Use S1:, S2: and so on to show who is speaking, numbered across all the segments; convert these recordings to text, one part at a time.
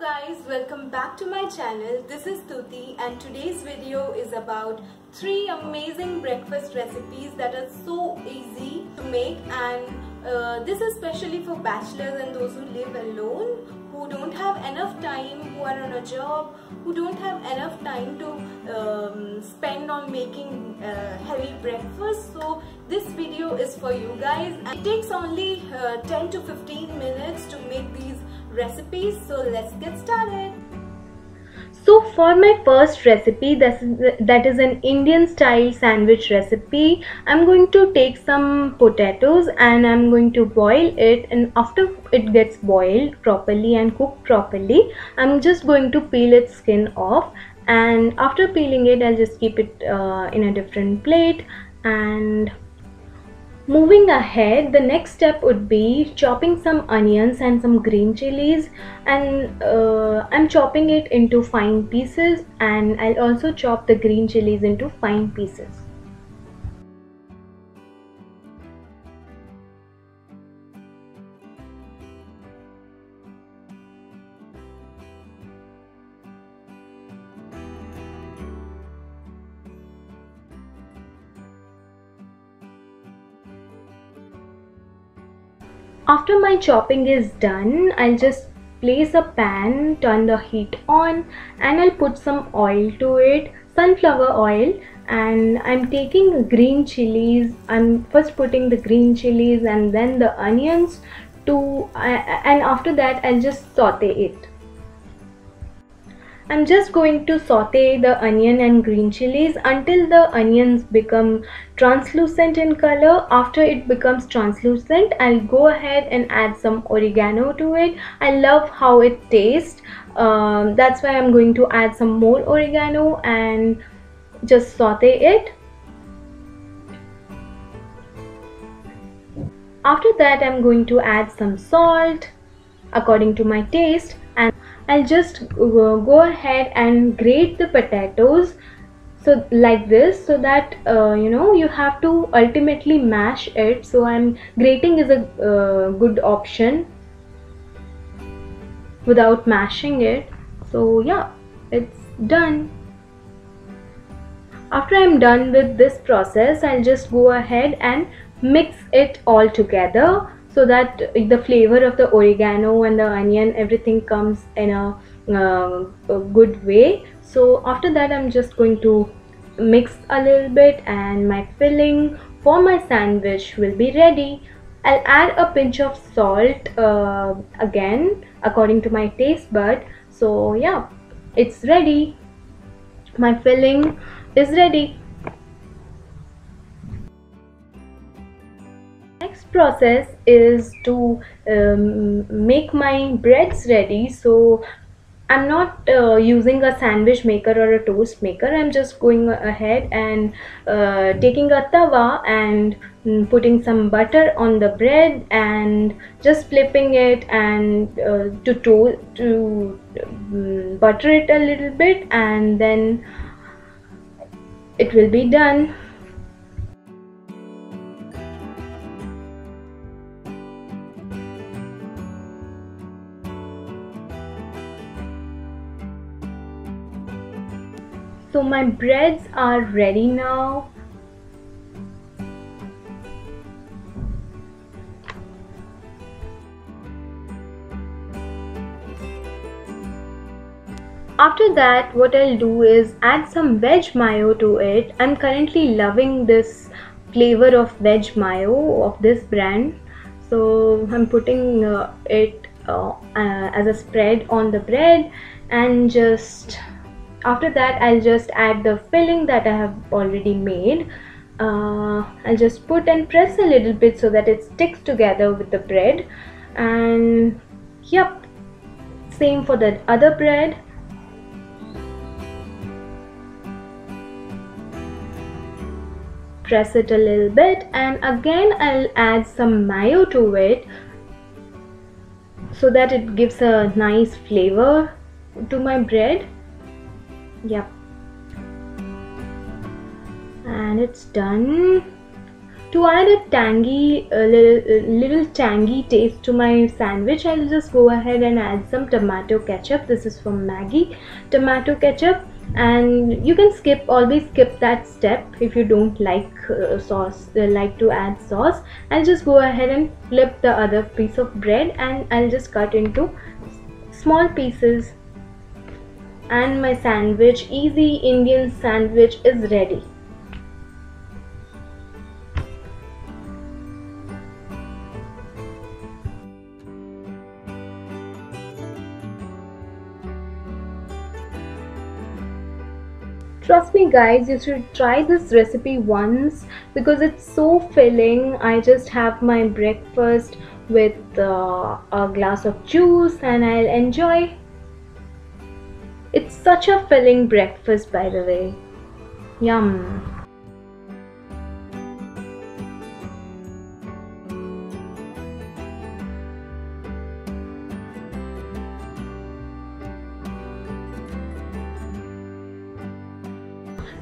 S1: guys, welcome back to my channel. This is Stuti and today's video is about three amazing breakfast recipes that are so easy to make and uh, this is especially for bachelors and those who live alone who don't have enough time, who are on a job, who don't have enough time to um, spend on making uh, heavy breakfast. So this video is for you guys. It takes only uh, 10 to 15 minutes to make these recipes. So let's get started. So for my first recipe that is, an Indian style sandwich recipe I'm going to take some potatoes and I'm going to boil it and after it gets boiled properly and cooked properly I'm just going to peel its skin off and after peeling it I'll just keep it uh, in a different plate and Moving ahead, the next step would be chopping some onions and some green chilies and uh, I'm chopping it into fine pieces and I'll also chop the green chilies into fine pieces. After my chopping is done, I'll just place a pan, turn the heat on and I'll put some oil to it, sunflower oil and I'm taking green chilies. I'm first putting the green chilies and then the onions to uh, and after that I'll just saute it. I'm just going to saute the onion and green chilies until the onions become translucent in color. After it becomes translucent, I'll go ahead and add some oregano to it. I love how it tastes. Um, that's why I'm going to add some more oregano and just saute it. After that, I'm going to add some salt according to my taste and I'll just go ahead and grate the potatoes so like this so that uh, you know you have to ultimately mash it. So I'm grating is a uh, good option without mashing it. So yeah it's done. After I'm done with this process I'll just go ahead and mix it all together so that the flavor of the oregano and the onion everything comes in a, uh, a good way. So after that I'm just going to mix a little bit and my filling for my sandwich will be ready. I'll add a pinch of salt uh, again according to my taste bud so yeah it's ready. My filling is ready process is to um, make my breads ready. So I'm not uh, using a sandwich maker or a toast maker. I'm just going ahead and uh, taking a tawa and mm, putting some butter on the bread and just flipping it and uh, to to to um, butter it a little bit and then it will be done so my breads are ready now. After that what I'll do is add some veg mayo to it. I'm currently loving this flavor of veg mayo of this brand. So I'm putting uh, it uh, uh, as a spread on the bread and just after that I'll just add the filling that I have already made. Uh, I'll just put and press a little bit so that it sticks together with the bread. And yep same for the other bread. Press it a little bit and again I'll add some mayo to it so that it gives a nice flavor to my bread yep. And it's done. To add a tangy a little, little tangy taste to my sandwich I'll just go ahead and add some tomato ketchup. This is from Maggi. tomato ketchup. And you can skip always skip that step if you don't like uh, sauce uh, like to add sauce. I'll just go ahead and flip the other piece of bread and I'll just cut into small pieces and my sandwich easy Indian sandwich is ready. Trust me guys you should try this recipe once because it's so filling. I just have my breakfast with uh, a glass of juice and i'll enjoy it's such a filling breakfast by the way yum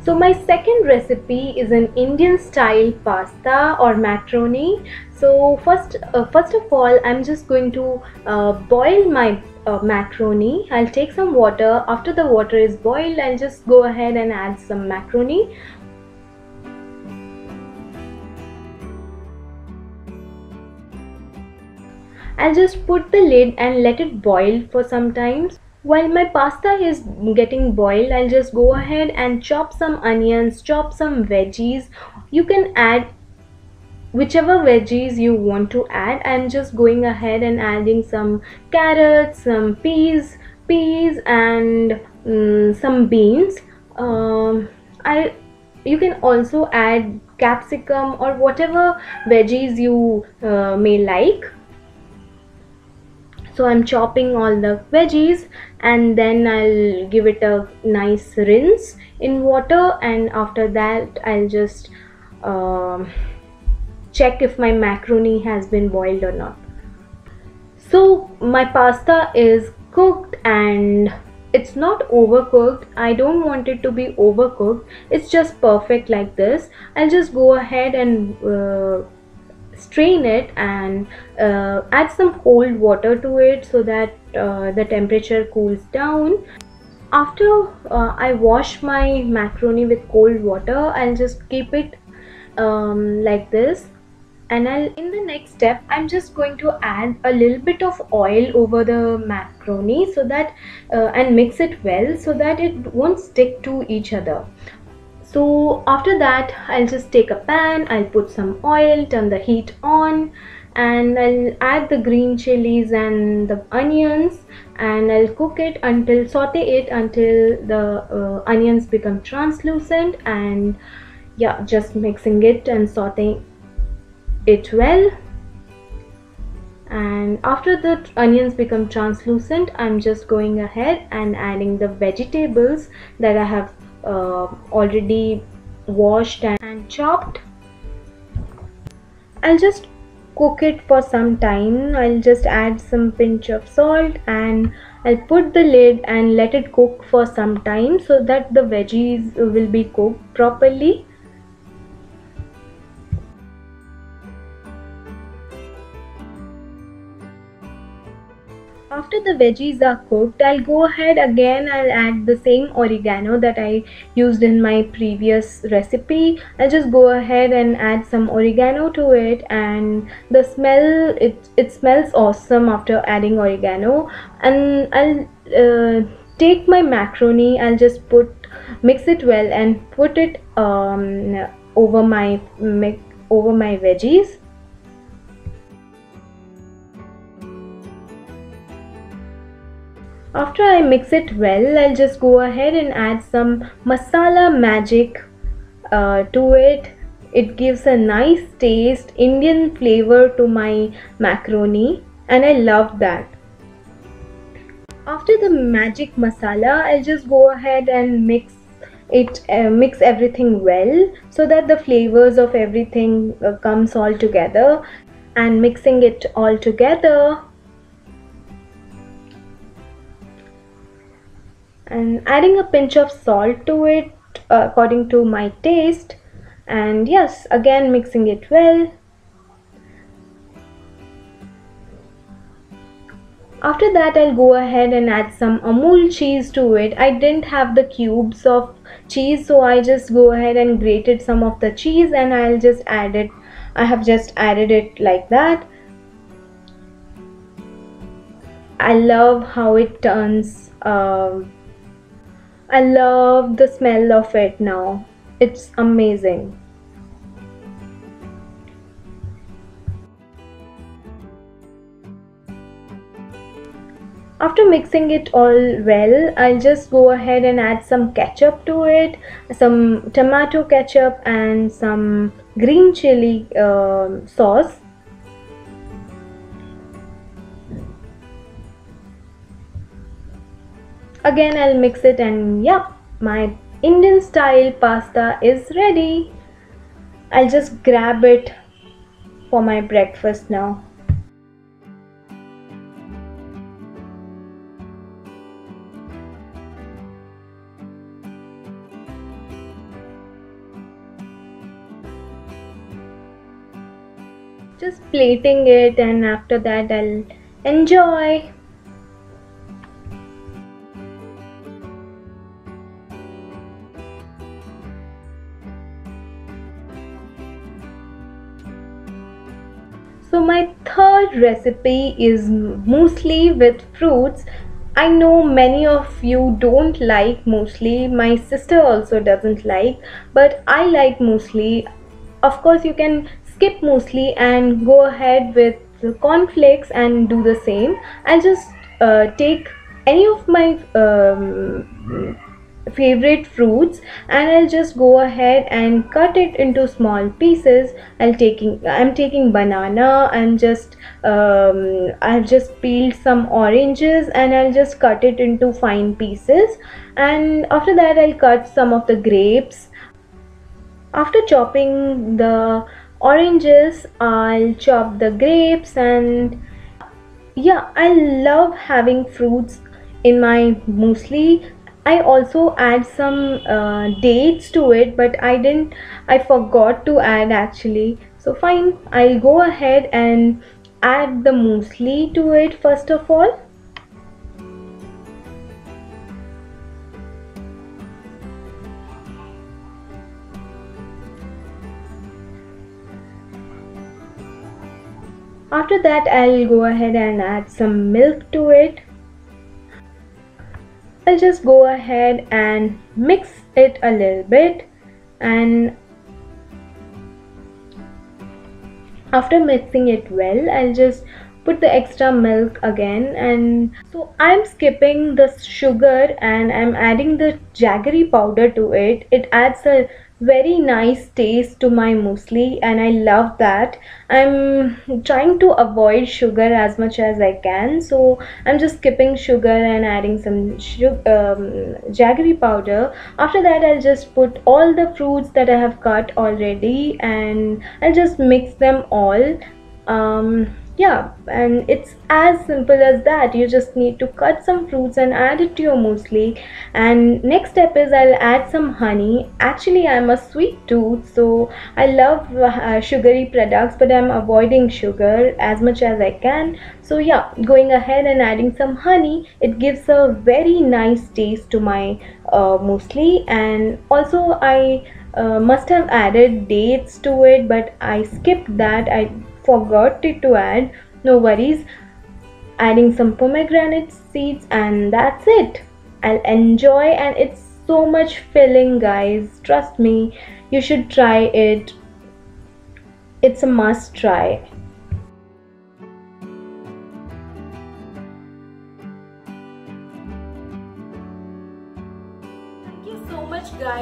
S1: So my second recipe is an Indian style pasta or macaroni. So first, uh, first of all, I'm just going to uh, boil my uh, macaroni. I'll take some water. After the water is boiled, I'll just go ahead and add some macaroni. I'll just put the lid and let it boil for some time. While my pasta is getting boiled, I'll just go ahead and chop some onions, chop some veggies. You can add whichever veggies you want to add. I'm just going ahead and adding some carrots, some peas, peas and um, some beans. Um, I you can also add capsicum or whatever veggies you uh, may like so I'm chopping all the veggies and then I'll give it a nice rinse in water and after that I'll just um, check if my macaroni has been boiled or not. So my pasta is cooked and it's not overcooked. I don't want it to be overcooked. It's just perfect like this. I'll just go ahead and uh, strain it and uh, add some cold water to it so that uh, the temperature cools down. After uh, I wash my macaroni with cold water I'll just keep it um, like this and I'll in the next step I'm just going to add a little bit of oil over the macaroni so that uh, and mix it well so that it won't stick to each other. So after that I'll just take a pan I'll put some oil turn the heat on and I'll add the green chilies and the onions and I'll cook it until saute it until the uh, onions become translucent and yeah just mixing it and sauteing it well. And after the onions become translucent I'm just going ahead and adding the vegetables that I have uh, already washed and, and chopped. I'll just cook it for some time. I'll just add some pinch of salt and I'll put the lid and let it cook for some time so that the veggies will be cooked properly after the veggies are cooked I'll go ahead again I'll add the same oregano that I used in my previous recipe. I'll just go ahead and add some oregano to it and the smell it, it smells awesome after adding oregano. And I'll uh, take my macaroni I'll just put mix it well and put it um, over my over my veggies After I mix it well, I'll just go ahead and add some masala magic uh, to it. It gives a nice taste, Indian flavor to my macaroni and I love that. After the magic masala, I'll just go ahead and mix it uh, mix everything well so that the flavors of everything uh, comes all together and mixing it all together and adding a pinch of salt to it uh, according to my taste. And yes again mixing it well. After that I'll go ahead and add some Amul cheese to it. I didn't have the cubes of cheese so I just go ahead and grated some of the cheese and I'll just add it. I have just added it like that. I love how it turns um, I love the smell of it now. It's amazing. After mixing it all well I'll just go ahead and add some ketchup to it some tomato ketchup and some green chili uh, sauce again I'll mix it and yeah my Indian style pasta is ready. I'll just grab it for my breakfast now. Just plating it and after that I'll enjoy recipe is muesli with fruits. I know many of you don't like muesli. My sister also doesn't like, but I like muesli. Of course, you can skip muesli and go ahead with cornflakes and do the same I'll just uh, take any of my um, favorite fruits and I'll just go ahead and cut it into small pieces. I'll taking I'm taking banana I'm just um, I've just peeled some oranges and I'll just cut it into fine pieces. And after that I'll cut some of the grapes. After chopping the oranges I'll chop the grapes and yeah I love having fruits in my muesli I also add some uh, dates to it but I didn't I forgot to add actually. So fine. I'll go ahead and add the muesli to it first of all. After that I'll go ahead and add some milk to it I'll just go ahead and mix it a little bit. And after mixing it well I'll just put the extra milk again. And so I'm skipping the sugar and I'm adding the jaggery powder to it. It adds a very nice taste to my muesli and I love that. I'm trying to avoid sugar as much as I can so I'm just skipping sugar and adding some um, jaggery powder. After that I'll just put all the fruits that I have cut already and I'll just mix them all. Um, yeah and it's as simple as that. You just need to cut some fruits and add it to your muesli. And next step is i'll add some honey. Actually i'm a sweet tooth so i love uh, sugary products but i'm avoiding sugar as much as i can. So yeah going ahead and adding some honey it gives a very nice taste to my uh, muesli. And also i uh, must have added dates to it but i skipped that. I forgot to add no worries. Adding some pomegranate seeds and that's it. I'll enjoy and it's so much filling guys. Trust me you should try it. It's a must try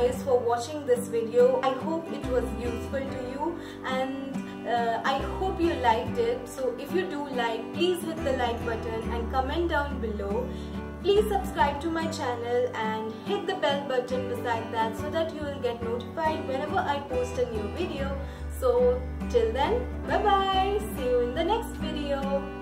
S1: guys for watching this video. I hope it was useful to you and uh, I hope you liked it. So if you do like, please hit the like button and comment down below. Please subscribe to my channel and hit the bell button beside that so that you will get notified whenever I post a new video. So till then, bye bye. See you in the next video.